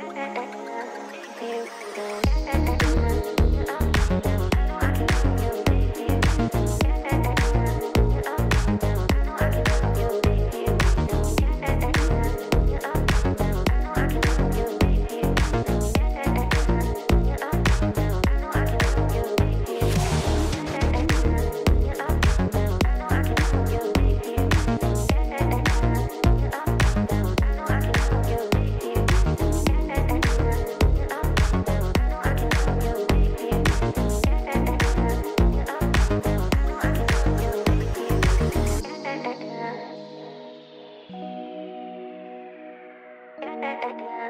Thank you. again.